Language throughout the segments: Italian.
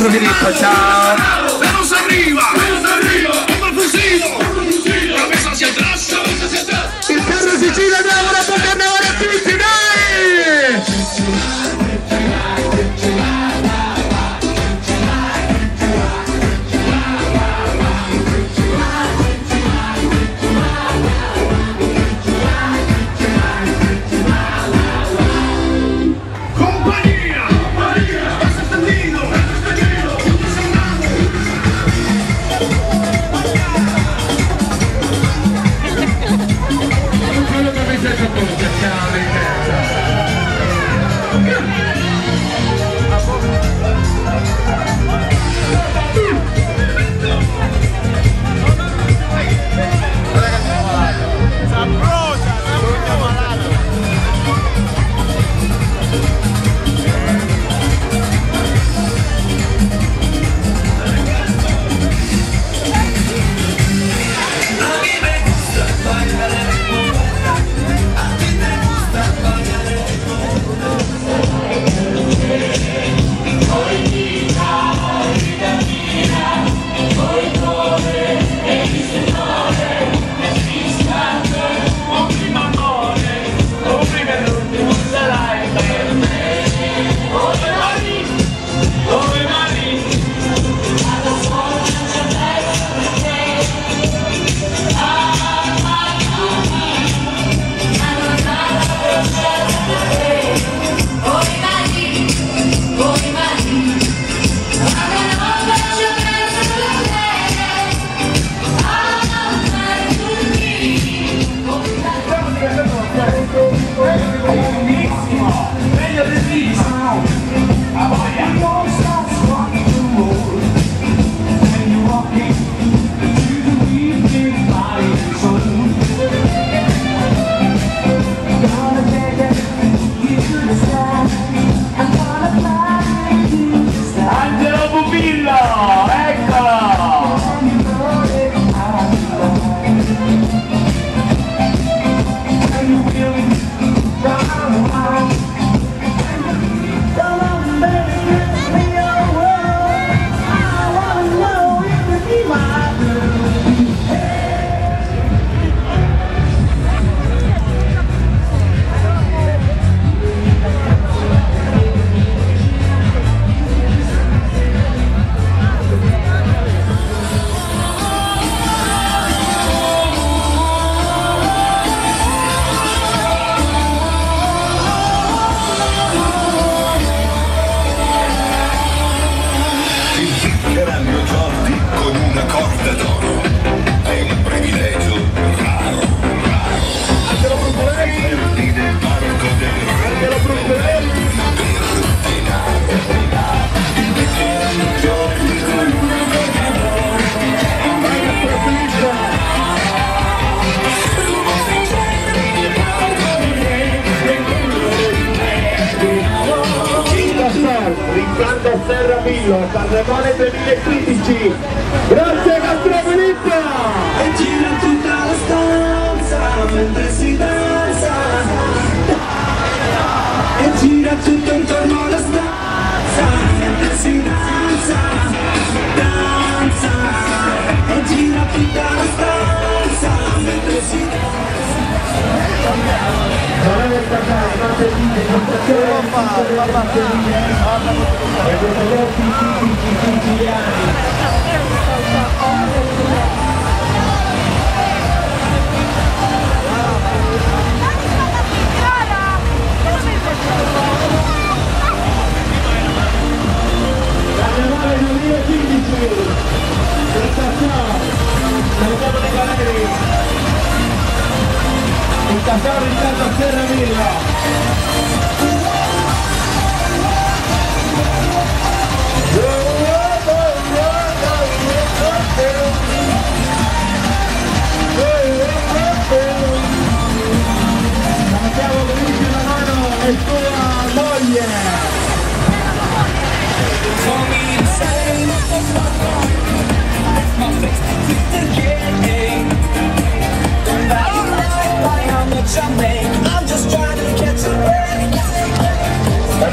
Put it in, put. Bello, Carnevale 2015. Grazie Castrovilippa! E gira tutta la stanza mentre si danza. E gira tutto intorno. Grazie a tutti. está brindando Cerro Villa.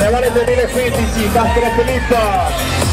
Emanuele 2015, Castro Filippo.